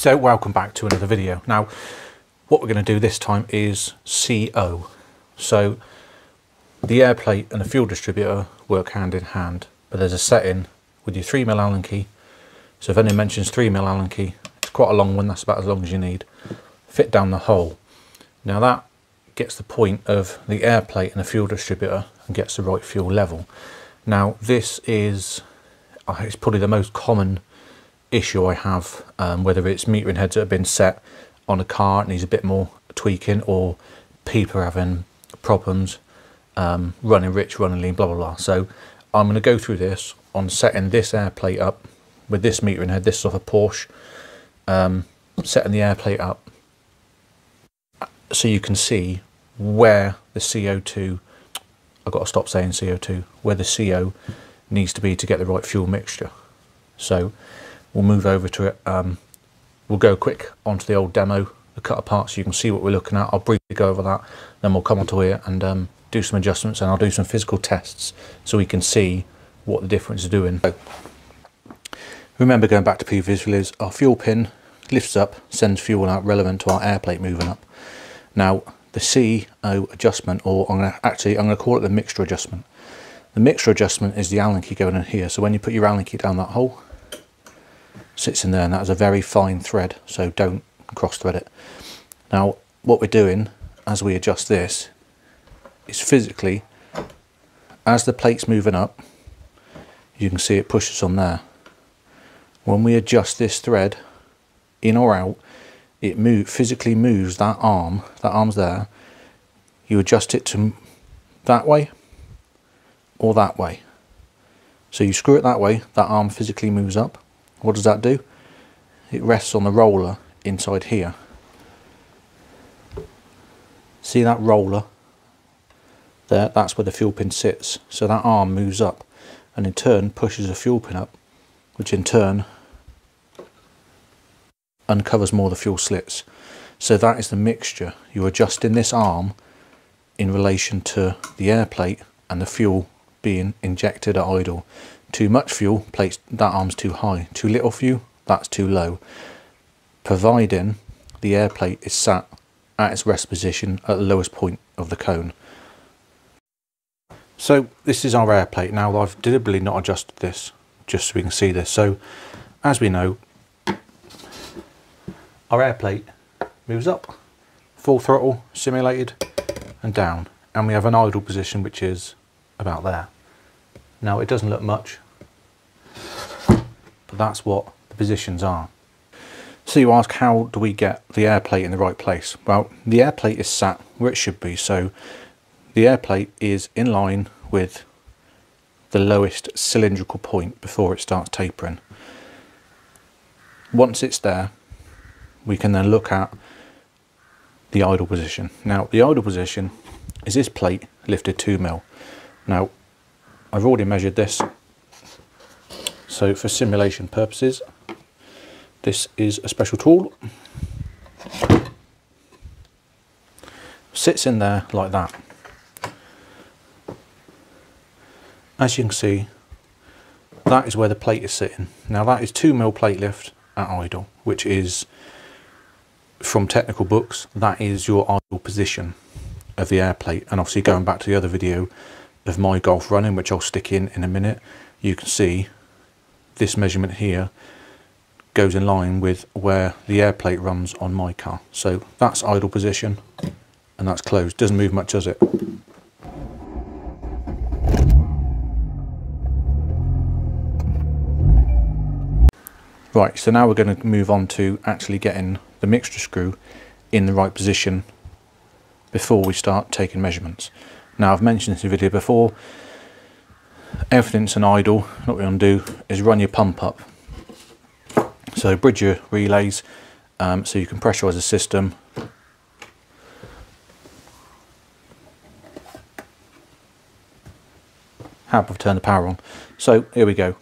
So welcome back to another video. Now what we're going to do this time is CO. So the air plate and the fuel distributor work hand in hand but there's a setting with your 3mm Allen key. So if anyone mentions 3mm Allen key, it's quite a long one, that's about as long as you need. Fit down the hole. Now that gets the point of the air plate and the fuel distributor and gets the right fuel level. Now this is it's probably the most common issue I have, um, whether it's metering heads that have been set on a car, and needs a bit more tweaking, or people having problems um, running rich, running lean, blah blah blah. So I'm going to go through this on setting this air plate up with this metering head. This is off a Porsche. Um, setting the air plate up so you can see where the CO2. I've got to stop saying CO2. Where the CO needs to be to get the right fuel mixture. So we'll move over to it. Um, we'll go quick onto the old demo, the cut apart, so you can see what we're looking at. I'll briefly go over that, then we'll come onto here and um, do some adjustments, and I'll do some physical tests so we can see what the difference is doing. So, remember, going back to previous videos, our fuel pin lifts up, sends fuel out relevant to our air plate moving up. Now, the CO adjustment, or I'm gonna, actually I'm going to call it the mixture adjustment. The mixture adjustment is the Allen key going in here. So when you put your Allen key down that hole, sits in there and that is a very fine thread so don't cross thread it. Now what we're doing as we adjust this is physically as the plate's moving up you can see it pushes on there. When we adjust this thread in or out it move physically moves that arm that arm's there. You adjust it to that way or that way so you screw it that way that arm physically moves up what does that do? It rests on the roller inside here. See that roller? There, that's where the fuel pin sits. So that arm moves up and in turn pushes the fuel pin up, which in turn uncovers more of the fuel slits. So that is the mixture. You're adjusting this arm in relation to the air plate and the fuel being injected at idle. Too much fuel, plates, that arm's too high. Too little fuel, that's too low. Providing the air plate is sat at its rest position at the lowest point of the cone. So this is our air plate. Now I've deliberately not adjusted this just so we can see this. So as we know, our air plate moves up, full throttle, simulated and down. And we have an idle position which is about there. Now it doesn't look much, but that's what the positions are. So you ask how do we get the air plate in the right place? Well, the air plate is sat where it should be. So the air plate is in line with the lowest cylindrical point before it starts tapering. Once it's there, we can then look at the idle position. Now the idle position is this plate lifted 2 mil. Now I've already measured this. So for simulation purposes this is a special tool. Sits in there like that. As you can see that is where the plate is sitting. Now that is 2 mil plate lift at idle which is from technical books that is your idle position of the air plate. And obviously going back to the other video of my golf running, which I'll stick in in a minute, you can see this measurement here goes in line with where the air plate runs on my car. So that's idle position and that's closed. Doesn't move much, does it? Right, so now we're going to move on to actually getting the mixture screw in the right position before we start taking measurements. Now I've mentioned this video before, everything's an idle, what we're going to do is run your pump up. So bridge your relays um, so you can pressurise the system. How I've turned the power on. So here we go.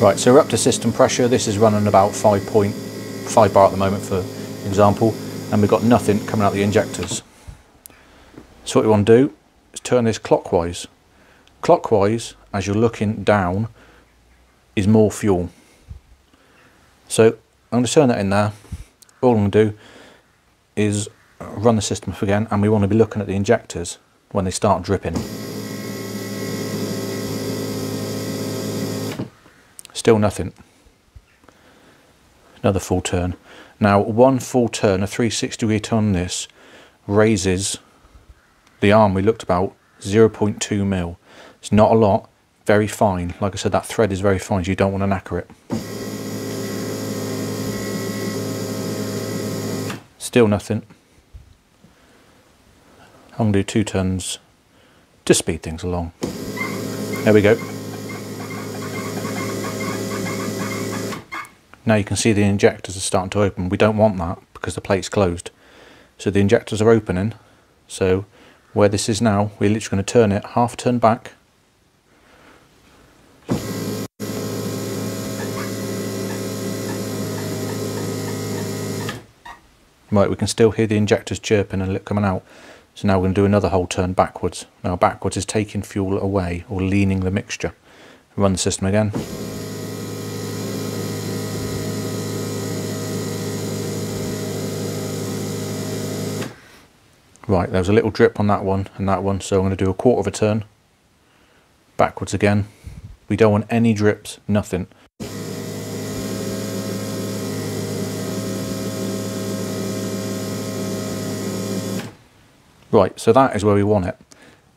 Right, so we're up to system pressure. This is running about 5.5 bar at the moment for example and we've got nothing coming out the injectors. So what we want to do is turn this clockwise. Clockwise, as you're looking down, is more fuel. So I'm going to turn that in there. All I'm going to do is run the system up again and we want to be looking at the injectors when they start dripping. Still nothing. Another full turn. Now one full turn, a 360 degree turn on this, raises the arm we looked about 0.2 mil. It's not a lot, very fine. Like I said, that thread is very fine, so you don't want to knacker it. Still nothing. I'm going to do two turns to speed things along. There we go. Now you can see the injectors are starting to open. We don't want that because the plate's closed. So the injectors are opening. So where this is now, we're literally going to turn it half turn back. Right, we can still hear the injectors chirping and coming out. So now we're going to do another whole turn backwards. Now backwards is taking fuel away or leaning the mixture. Run the system again. Right, there was a little drip on that one and that one, so I'm going to do a quarter of a turn. Backwards again. We don't want any drips, nothing. Right, so that is where we want it.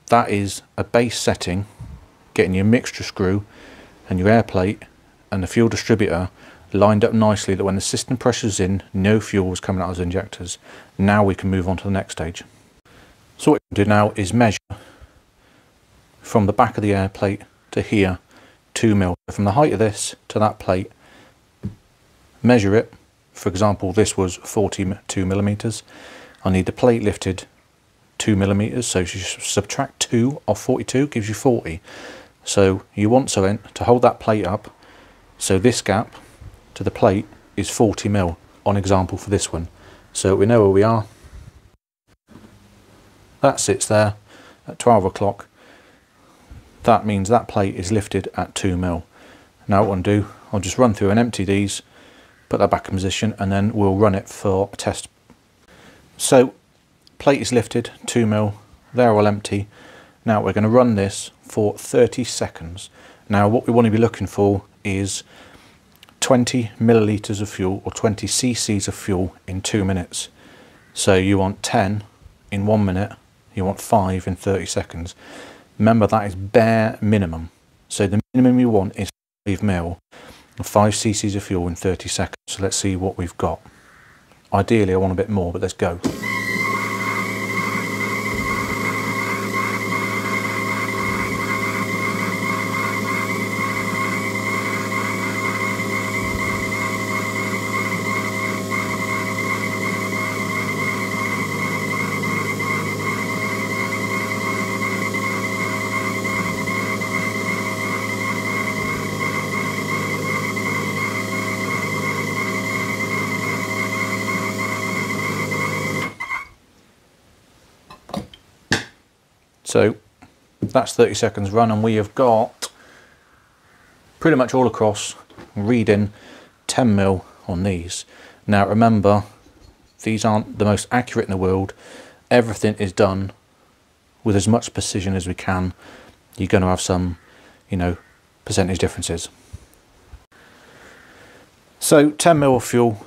That is a base setting, getting your mixture screw and your air plate and the fuel distributor lined up nicely that when the system pressure's in, no fuel is coming out of the injectors. Now we can move on to the next stage. So what we do now is measure from the back of the air plate to here, 2 mil. From the height of this to that plate, measure it. For example, this was 42 millimeters. I need the plate lifted 2 millimeters, so you subtract 2 off 42 gives you 40. So you want to hold that plate up, so this gap to the plate is 40 mil on example for this one. So we know where we are. That sits there at 12 o'clock. That means that plate is lifted at 2 mil. Now what I'll do, I'll just run through and empty these, put that back in position, and then we'll run it for a test. So plate is lifted, 2 mil, they're all empty. Now we're going to run this for 30 seconds. Now what we want to be looking for is 20 millilitres of fuel or 20 cc's of fuel in 2 minutes. So you want 10 in 1 minute you want 5 in 30 seconds. Remember that is bare minimum. So the minimum you want is 5 mil, 5 cc's of fuel in 30 seconds. So let's see what we've got. Ideally I want a bit more, but let's go. So that's 30 seconds run and we have got pretty much all across reading 10 mil on these. Now remember, these aren't the most accurate in the world. Everything is done with as much precision as we can. You're going to have some, you know, percentage differences. So 10 mil fuel,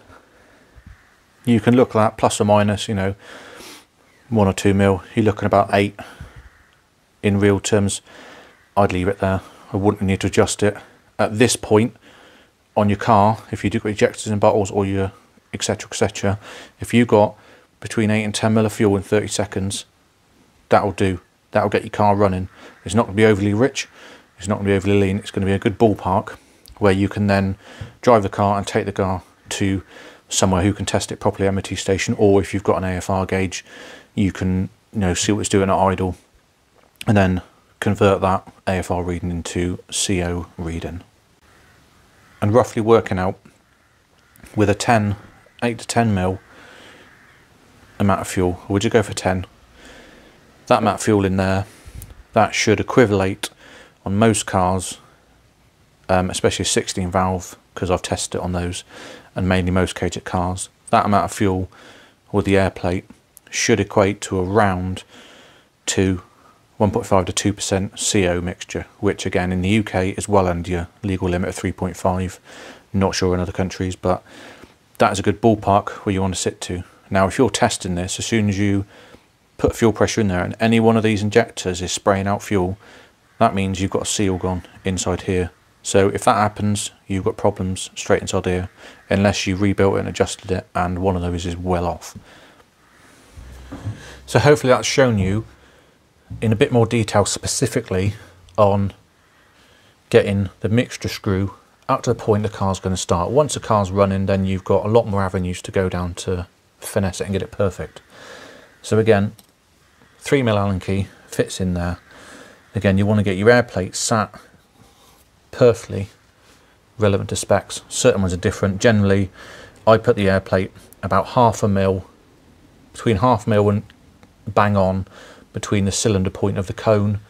you can look at that plus or minus, you know, one or two mil. You're looking about eight in real terms, I'd leave it there. I wouldn't need to adjust it. At this point on your car, if you do got injectors and bottles or your etc etc, if you got between 8 and 10 mil of fuel in 30 seconds, that'll do. That'll get your car running. It's not going to be overly rich, it's not going to be overly lean, it's going to be a good ballpark where you can then drive the car and take the car to somewhere who can test it properly at MOT station or if you've got an AFR gauge you can you know see what it's doing at idle and then convert that AFR reading into CO reading. And roughly working out with a 10, 8 to 10 mil amount of fuel, would you go for 10? That amount of fuel in there, that should equivalent on most cars, um, especially 16 valve, because I've tested it on those, and mainly most K-Jet cars. That amount of fuel with the air plate should equate to around to 1.5 to 2% CO mixture, which again in the UK is well under your legal limit of 3.5. Not sure in other countries, but that is a good ballpark where you want to sit to. Now, if you're testing this, as soon as you put fuel pressure in there and any one of these injectors is spraying out fuel, that means you've got a seal gone inside here. So if that happens, you've got problems straight inside here, unless you rebuilt it and adjusted it and one of those is well off. So hopefully that's shown you in a bit more detail specifically on getting the mixture screw up to the point the car's going to start. Once the car's running, then you've got a lot more avenues to go down to finesse it and get it perfect. So again, 3mm Allen key fits in there. Again, you want to get your air plate sat perfectly relevant to specs. Certain ones are different. Generally, I put the air plate about half a mil, between half a mil and bang on between the cylinder point of the cone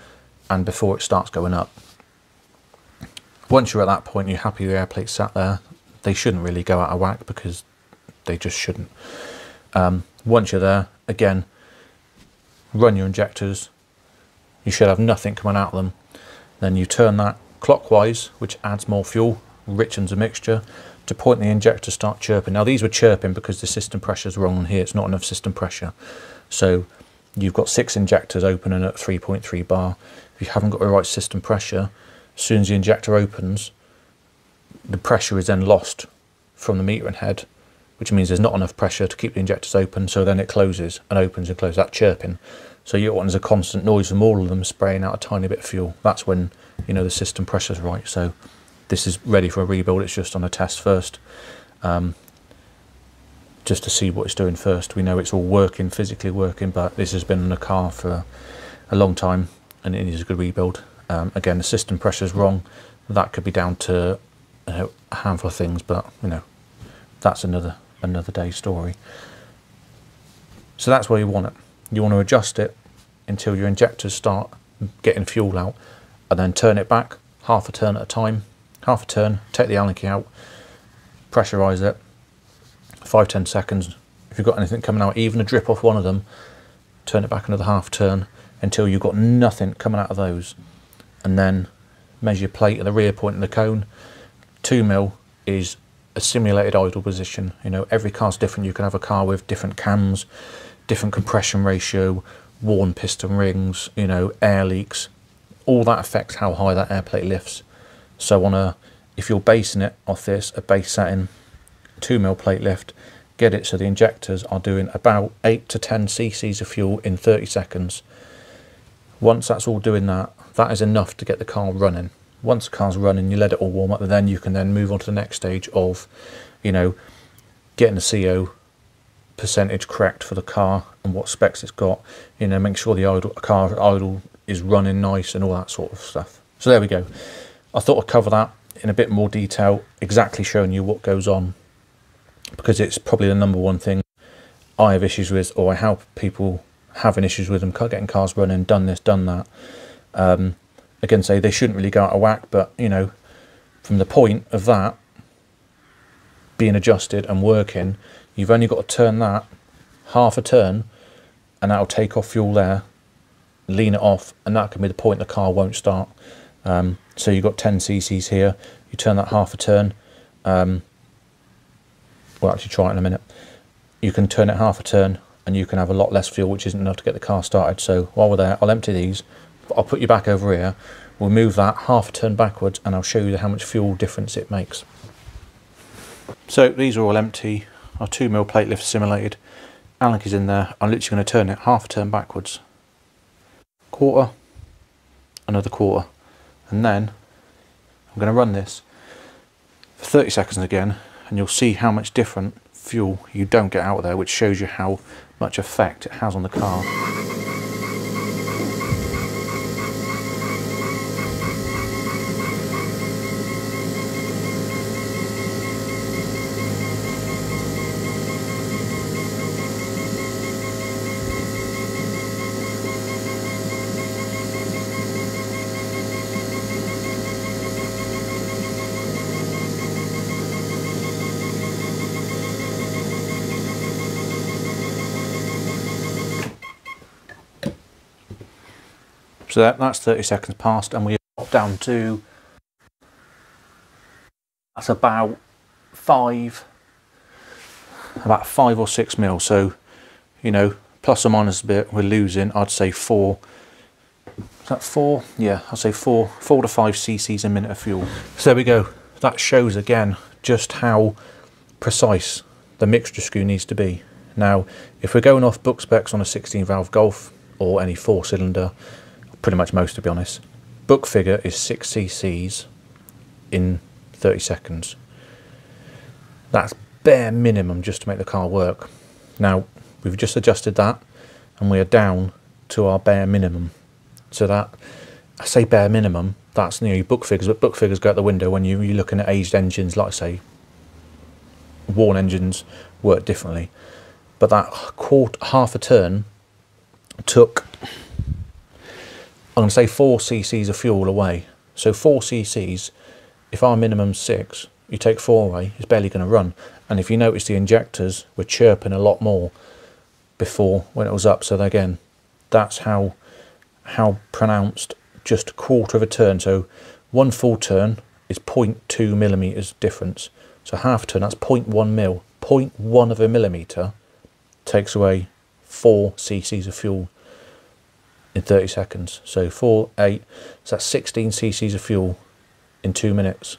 and before it starts going up. Once you're at that point, you're happy the air plate sat there. They shouldn't really go out of whack because they just shouldn't. Um, once you're there, again, run your injectors. You should have nothing coming out of them. Then you turn that clockwise, which adds more fuel, richens the mixture, to point the injector start chirping. Now these were chirping because the system pressure is wrong here. It's not enough system pressure. So you've got six injectors opening at 3.3 bar. If you haven't got the right system pressure, as soon as the injector opens, the pressure is then lost from the metering head, which means there's not enough pressure to keep the injectors open, so then it closes and opens and closes, that chirping. So you want a constant noise from all of them spraying out a tiny bit of fuel. That's when you know the system pressure is right. So this is ready for a rebuild, it's just on a test first. Um, just to see what it's doing first. We know it's all working, physically working, but this has been in the car for a long time and it needs a good rebuild. Um, again, the system pressure is wrong. That could be down to a handful of things, but you know, that's another another day story. So that's where you want it. You want to adjust it until your injectors start getting fuel out and then turn it back half a turn at a time, half a turn, take the Allen key out, pressurize it, five, ten seconds. If you've got anything coming out, even a drip off one of them, turn it back another half turn until you've got nothing coming out of those. And then measure your plate at the rear point of the cone. Two mil is a simulated idle position. You know, every car's different. You can have a car with different cams, different compression ratio, worn piston rings, you know, air leaks. All that affects how high that air plate lifts. So on a, if you're basing it off this, a base setting, 2 mil plate lift, get it so the injectors are doing about 8 to 10 cc's of fuel in 30 seconds. Once that's all doing that, that is enough to get the car running. Once the car's running, you let it all warm up, and then you can then move on to the next stage of, you know, getting the CO percentage correct for the car and what specs it's got. You know, make sure the idle, car idle is running nice and all that sort of stuff. So there we go. I thought I'd cover that in a bit more detail, exactly showing you what goes on because it's probably the number one thing I have issues with, or I help people having issues with them getting cars running, done this, done that. Um, again, say they shouldn't really go out of whack, but you know, from the point of that being adjusted and working, you've only got to turn that half a turn, and that'll take off fuel there, lean it off, and that can be the point the car won't start. Um, so you've got 10 cc's here, you turn that half a turn, um, we'll actually try it in a minute. You can turn it half a turn and you can have a lot less fuel, which isn't enough to get the car started. So while we're there, I'll empty these, I'll put you back over here, we'll move that half a turn backwards and I'll show you how much fuel difference it makes. So these are all empty, our 2 mil plate lift simulated. Allen is in there, I'm literally going to turn it half a turn backwards. Quarter, another quarter, and then I'm going to run this for 30 seconds again and you'll see how much different fuel you don't get out of there which shows you how much effect it has on the car. So that, that's 30 seconds past and we got down to, that's about five, about five or six mil. So, you know, plus or minus a bit, we're losing, I'd say four, is that four? Yeah, I'd say four, four to five cc's a minute of fuel. So there we go. That shows again just how precise the mixture screw needs to be. Now, if we're going off book specs on a 16 valve Golf or any four cylinder, pretty much most to be honest, book figure is 6 cc's in 30 seconds. That's bare minimum just to make the car work. Now, we've just adjusted that and we are down to our bare minimum. So that, I say bare minimum, that's you know, book figures, but book figures go out the window when you, you're looking at aged engines, like I say, worn engines work differently. But that quarter, half a turn took, I'm going to say 4 cc's of fuel away. So 4 cc's, if our minimum's 6, you take 4 away, it's barely going to run. And if you notice the injectors were chirping a lot more before when it was up. So again, that's how how pronounced just a quarter of a turn. So one full turn is 0.2 millimeters difference. So half turn, that's 0.1 mil. 0.1 of a millimeter takes away 4 cc's of fuel in 30 seconds. So 4, 8, so that's 16 cc's of fuel in 2 minutes.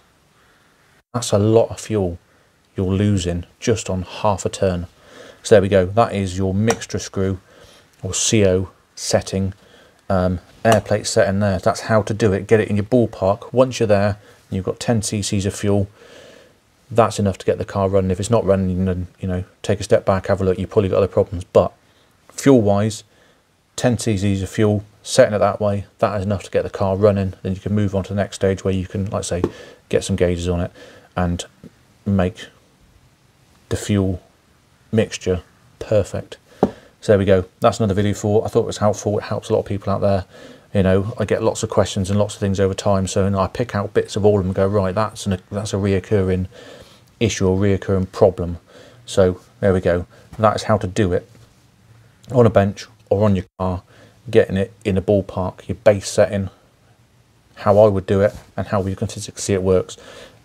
That's a lot of fuel you're losing just on half a turn. So there we go. That is your mixture screw or CO setting um, air plate setting there. That's how to do it. Get it in your ballpark. Once you're there, you've got 10 cc's of fuel. That's enough to get the car running. If it's not running, then you know, take a step back, have a look. You've probably got other problems. But fuel-wise, 10 cc's of fuel, setting it that way, that is enough to get the car running. Then you can move on to the next stage where you can, like say, get some gauges on it and make the fuel mixture perfect. So there we go. That's another video for. I thought it was helpful. It helps a lot of people out there. You know, I get lots of questions and lots of things over time. So know, I pick out bits of all of them and go, right, that's an, that's a reoccurring issue or reoccurring problem. So there we go. That is how to do it on a bench or on your car, getting it in a ballpark, your base setting, how I would do it and how we can see it works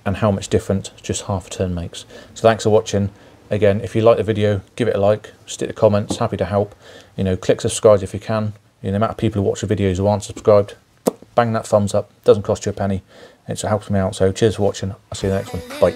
and how much difference just half a turn makes. So thanks for watching. Again, if you like the video, give it a like, stick the comments, happy to help. You know, click subscribe if you can. You know, the amount of people who watch the videos who aren't subscribed, bang that thumbs up. Doesn't cost you a penny. It helps me out. So cheers for watching. I'll see you next one. Bye.